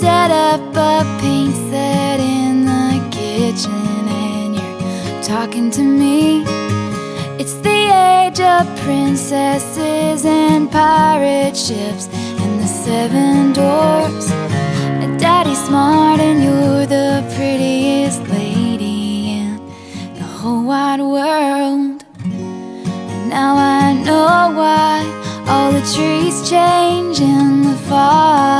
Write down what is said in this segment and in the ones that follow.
set up a paint set in the kitchen and you're talking to me. It's the age of princesses and pirate ships and the seven dwarfs. Daddy's smart and you're the prettiest lady in the whole wide world. And now I know why all the trees change in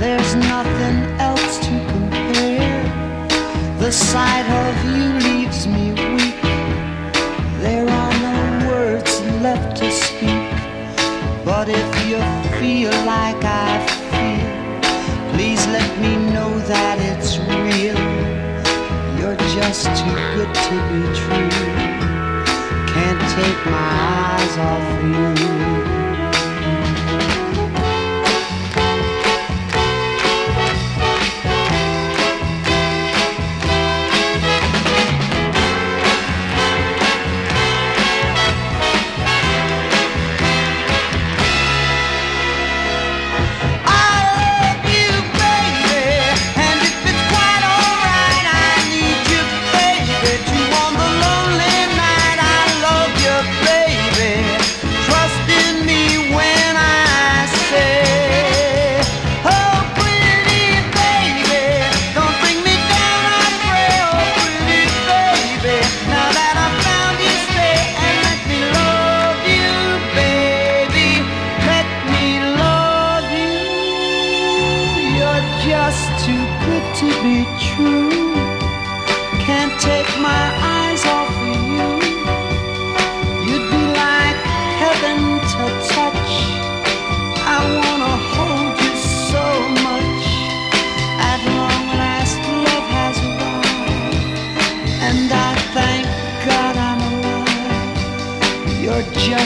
There's nothing else to compare. The sight of you leaves me weak. There are no words left to speak. But if you feel like I feel, please let me know that it's real. You're just too good to be true.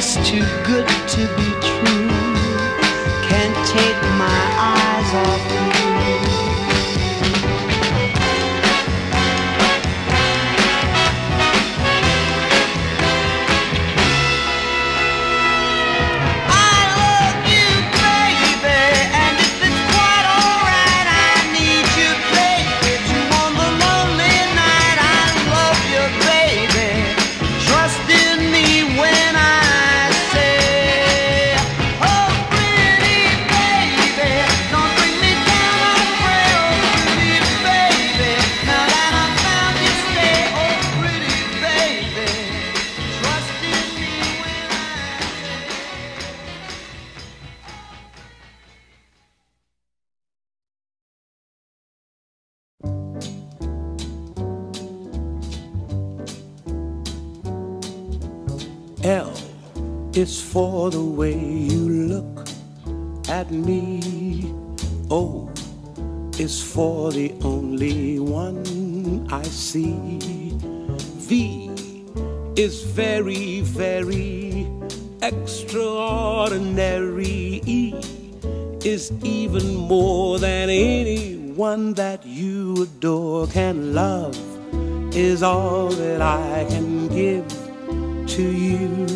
Just too good to be true. Can't take my eyes off is for the way you look at me. Oh, o is for the only one I see. V is very, very extraordinary. E is even more than anyone one that you adore can love is all that I can give to you.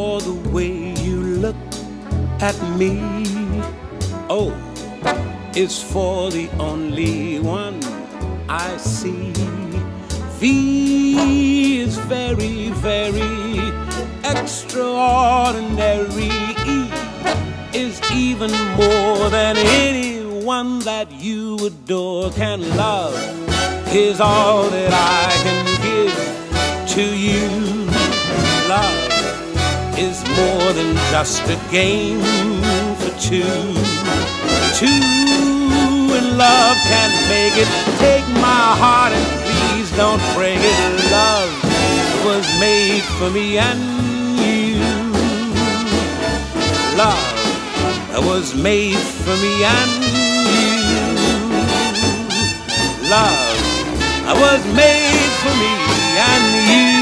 For the way you look at me. Oh, o is for the only one I see. V is very, very extraordinary. E is even more than anyone that you adore can love. Is all that I can more than just a game for two. Two in love can't make it. Take my heart and please don't break it. Love was made for me and you. Love was made for me and you. Love was made for me and you.